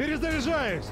Перезаряжаюсь!